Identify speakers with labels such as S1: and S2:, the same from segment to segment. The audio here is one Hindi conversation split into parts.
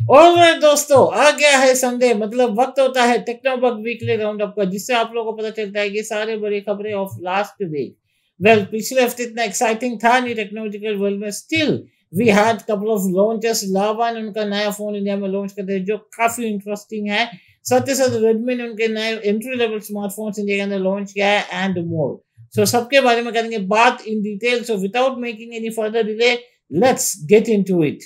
S1: और दोस्तों, आ गया है संडे मतलब वक्त होता है टेक्नोबग वीकली राउंड का, जिससे आप लोगों को पता चलता है कि सारे बड़ी खबरें ऑफ़ लास्ट वीक वेल पिछले हफ़्ते इतना एक्साइटिंग था नहीं टेक्नोलॉजिकल वर्ल्ड में still we had couple of launches Lava ने उनका नया फ़ोन इंडिया में लॉन्च करते हैं जो काफ़ी इंटरेस्टिंग है. साथ ही साथ रेडमी ने उनके नए एंट्री लेवल स्मार्टफोन्स इंडिया के अंदर लॉन्च किया है एंड मोर सो सबके बारे में करेंगे बात in detail so without making any further delay let's get into it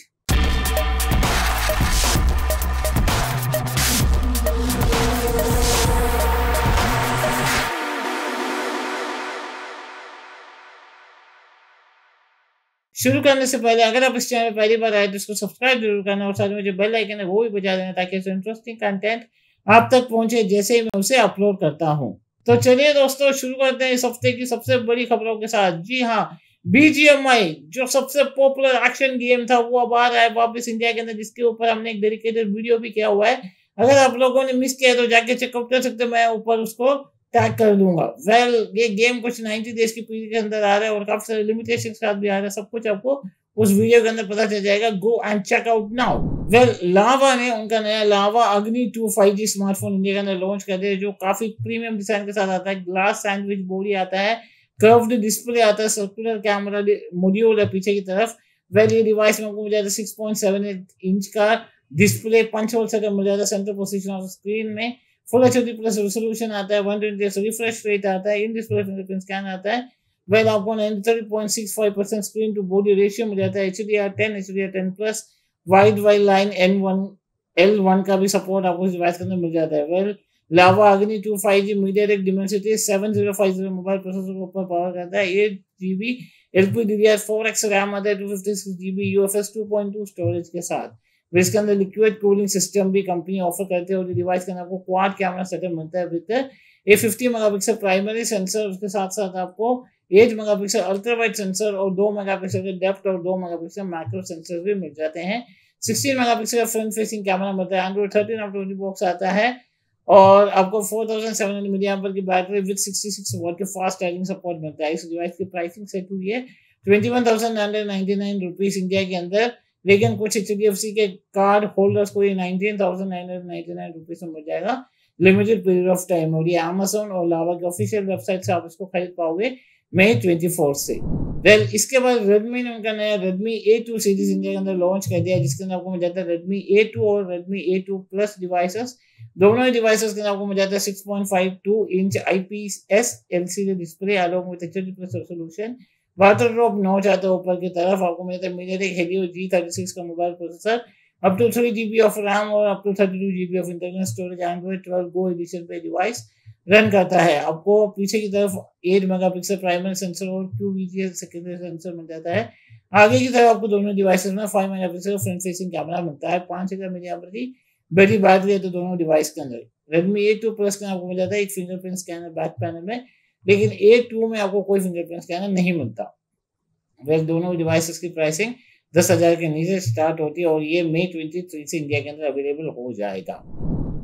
S1: शुरू करने से पहले, अगर आप इस चैनल में पहली बार आए तो इसको सब्सक्राइब ज़रूर करना और साथ में जो बेल आइकन है, वो भी बजा देना ताकि ऐसे इंटरेस्टिंग कंटेंट आप तक पहुँचे जैसे ही मैं उसे अपलोड करता हूँ। तो चलिए दोस्तों, शुरू करते हैं इस हफ़्ते की सबसे बड़ी खबरों के साथ। जी हाँ बीजीएमआई जो सबसे पॉपुलर एक्शन गेम था, वो अब आ रहा है वापस इंडिया के अंदर, जिसके ऊपर हमने एक डेडिकेटेड वीडियो भी किया हुआ है। अगर आप लोगों ने मिस किया तो जाके चेकआउट कर सकते मैं ऊपर उसको टैग कर दूँगा। वेल well, ये गेम कुछ 90 डेज़ की पीरियड के अंदर आ रहा है और काफ़ी सारे लिमिटेशन के साथ भी आ रहा है। सब कुछ आपको उस वीडियो के अंदर पता चल जाएगा। Go and check out now well Lava ने उनका नया Lava Agni two five G smartphone India के अंदर लॉन्च कर दिया जो काफ़ी प्रीमियम डिज़ाइन के साथ आता है। ग्लास सैंडविच बॉडी आता है। कर्व्ड डिस्प्ले आता है। सर्कुलर कैमरा मॉड्यूल है पीछे की तरफ़। वेल ये डिवाइस में आपको मिल जाता है सिक्स इंच का डिस्प्ले पंच होल सेकंड मिल जाता है सेंटर पोजिशन ऑफ़ स्क्रीन में। फुल एच प्लस रेजोल्यूशन आता है वन ट्वेंटी रिफ्रेश रेट आता है इन डिस्प्ले फिंगरप्रिंट स्कैन आता है वेल आपको thirty point six five percent screen to body ratio मिल जाता है H D R ten H D R ten plus wide wide line N one L one का भी सपोर्ट आपको इस डिवाइस के अंदर मिल जाता है। Well Lava Agni two five G MediaTek Dimensity seven zero five zero mobile processor के ऊपर पावर करता है eight G B L P D D R four X RAM आता है two fifty six G B U F S two point two storage के साथ। इसके अंदर लिक्विड कूलिंग सिस्टम भी कंपनी ऑफ़र करती है और डिवाइस के अंदर आपको क्वाड कैमरा सेटअप मिलता है with a fifty megapixel primary sensor उसके साथ साथ आपको eight megapixel ultrawide sensor और दो मेगा पिक्सल के डेप्थ और दो मेगा पिक्सल माइक्रो सेंसर भी मिल जाते हैं। सिक्सटीन मेगा पिक्सल का फ्रंट फेसिंग कैमरा मिलता है। Android thirteen of twenty box आता है और आपको four thousand seven hundred milli की battery with sixty six watt के फास्ट चार्जिंग सपोर्ट मिलता है। इस डिवाइस की प्राइसिंग सेट हुई है twenty one thousand nine hundred ninety nine rupees India के अंदर। लेकिन कुछ एच डी एफ़ सी के कार्ड होल्डर्स को मिल जाएगा। लिमिटेड पीरियड ऑफ़ टाइम और ये अमेजोन और लावा के ऑफिशियल वेबसाइट से आप इसको खरीद पाओगे मई ट्वेंटी फोर से। वेल इसके बाद रेडमी ने उनका नया Redmi A two series India के अंदर लॉन्च कर दिया जिसके अंदर आपको मिल जाता है रेडमी ए टू और Redmi A two plus devices दोनों ही डिवाइसेस के अंदर आपको मिल जाता है six point five two inch I P S L C display along with H D plus resolution water drop notch आता है ऊपर की तरफ़, आपको मिलता है MediaTek Helio G thirty six का mobile processor up to three GB of RAM और up to thirty two GB of internal storage Android twelve Go edition पे डिवाइस रन करता है। आपको पीछे की तरफ़ eight megapixel primary sensor और टू वीजीएल सेकेंडरी सेंसर मिल जाता है। आगे की तरफ़ आपको दोनों डिवाइसेस में five megapixel front facing camera मिलता है। पाँच हज़ार मिली एम्पर की बैटरी बैटरी है तो दोनों डिवाइस के अंदर। रेडमी ए टू प्लस का आपको मिल जाता है। एक फिंगरप्रिंट स्कैनर बैक पैनल में लेकिन ए टू में आपको कोई फिंगरप्रिंट स्कैनर नहीं मिलता। वेल दोनों डिवाइसेस की प्राइसिंग दस हज़ार के नीचे स्टार्ट होती है और ये मई ट्वेंटी थ्री से इंडिया के अंदर अवेलेबल हो जाएगा।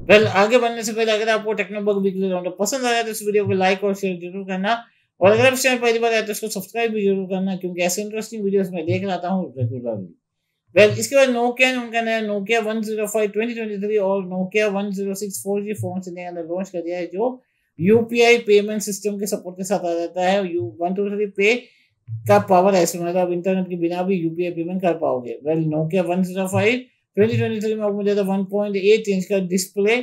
S1: वेल आगे बढ़ने से पहले अगर आपको टेक्नोबग वीकली राउंड पसंद आया तो इस वीडियो को लाइक और शेयर ज़रूर करना। और अगर आप चैनल पहली बार आए तो इसको सब्सक्राइब भी ज़रूर करना क्योंकि ऐसे इंटरेस्टिंग वीडियोस मैं देख रहा हूँ रेगुलरली वेल इसके बाद नोकिया ने उनका नया Nokia one zero five twenty twenty three और Nokia one zero six four G phone के अंदर लॉन्च कर दिया है जो यूपीआई पेमेंट सिस्टम के सपोर्ट के साथ आ जाता है यू वन टू थ्री पे का पावर ऐसे में आप इंटरनेट के बिना भी यूपीआई पेमेंट कर पाओगे। Well Nokia one zero five twenty twenty three में आपको मिल वन पॉइंट एट इंच का display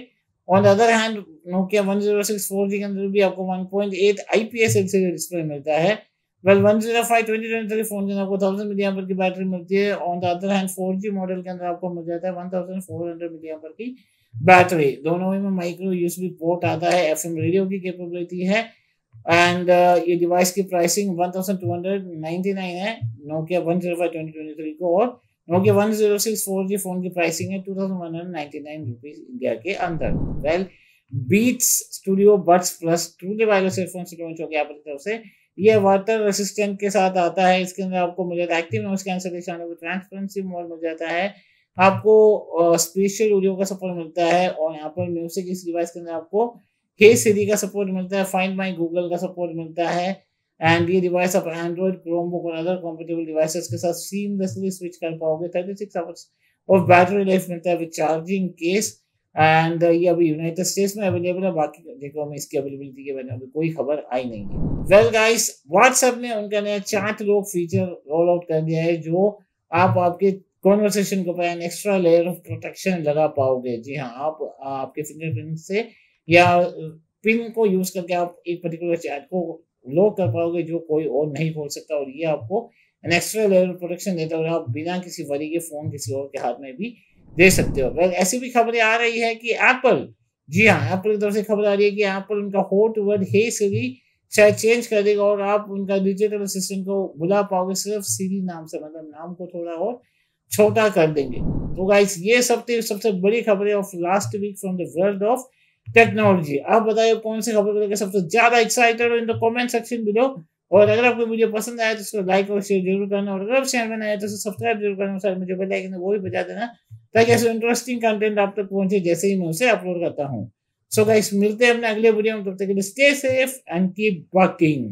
S1: on the other hand Nokia one zero six four G के अंदर भी आपको one point eight I P S L C display मिलता है। Well one zero five twenty twenty three phone के अंदर आपको थाउज़ेंड मिली की बैटरी मिलती है on the other hand four G model के अंदर आपको मिल जाता है one thousand four hundred milli की बैटरी दोनों ही में माइक्रो यूएसबी पोर्ट आता है एफएम रेडियो की कैपेबिलिटी है एंड uh, ये डिवाइस की pricing one thousand two hundred ninety nine है Nokia one zero five twenty twenty three को और Nokia one zero six four G phone की प्राइसिंग है two thousand one hundred ninety nine rupees India के अंदर. Well Beats studio buds plus truly wireless headphone launch हो गया अपनी तरफ़ से। ये वाटर रेसिस्टेंट के साथ आता है, इसके अंदर आपको मिल जाता है active noise cancellation transparency mode मिल जाता है। आपको स्पेशल ऑडियो का सपोर्ट मिलता है और यहाँ पर म्यूज़िक इस डिवाइस के अंदर आपको हे सीरी का सपोर्ट मिलता है फाइंड माई गूगल का सपोर्ट मिलता है। एंड ये डिवाइस आप एंड्रॉइड क्रोमबुक और अदर कॉम्पिटेबल डिवाइसेस के साथ सीमलेसली स्विच कर पाओगे। थर्टी सिक्स आवर्स और बैटरी लाइफ मिलता है विद चार्जिंग केस एंड ये अभी यूनाइटेड स्टेट्स में अवेलेबल है, बाकी जगहों में इसकी अवेलेबिलिटी के बारे में अभी कोई खबर आई नहीं है। वेल गाइस व्हाट्सएप ने उनका नया चार्ट लोग फीचर रोल आउट कर दिया है, जो आप आपके कॉन्वर्सेशन को पर एक्स्ट्रा लेयर ऑफ़ प्रोटेक्शन लगा पाओगे। जी हाँ आप, आपके फिंगरप्रिंट से या पिन को यूज़ करके आप एक पर्टिकुलर चैट को लॉक कर पाओगे, जो कोई और नहीं खोल सकता। और ये आपको एक्स्ट्रा लेवल प्रोटेक्शन देता है, और आप बिना किसी वरी के फ़ोन किसी और के हाथ में भी दे सकते हो। अगर ऐसी भी खबरें आ रही है कि एप्पल जी हाँ एप्पल की तरफ़ से खबर आ रही है कि एप्पल उनका होट वर्ड हे सीरी शायद चेंज कर देगा और आप उनका डिजिटल असिस्टेंट को बुला पाओगे, सिर्फ़ सीरी नाम से मतलब नाम को थोड़ा और छोटा कर देंगे। तो गाइस ये सब थे, सबसे बड़ी खबरें of last week from the world of technology आप बताइए, कौन सी खबर को लेकर सबसे ज़्यादा एक्साइटेड हो? In the comment section below और अगर आपको वीडियो पसंद आया तो उसको लाइक और शेयर ज़रूर करना। और अगर चैनल में नया तो सब्सक्राइब ज़रूर करना। मुझे बेल आइकन वो भी बजा देना। ताकि ऐसे इंटरेस्टिंग कंटेंट आप तक पहुँचे जैसे ही मैं उसे अपलोड करता हूँ। सो गाइस मिलते हैं अपने अगले वीडियो में तब तक के लिए stay safe and keep working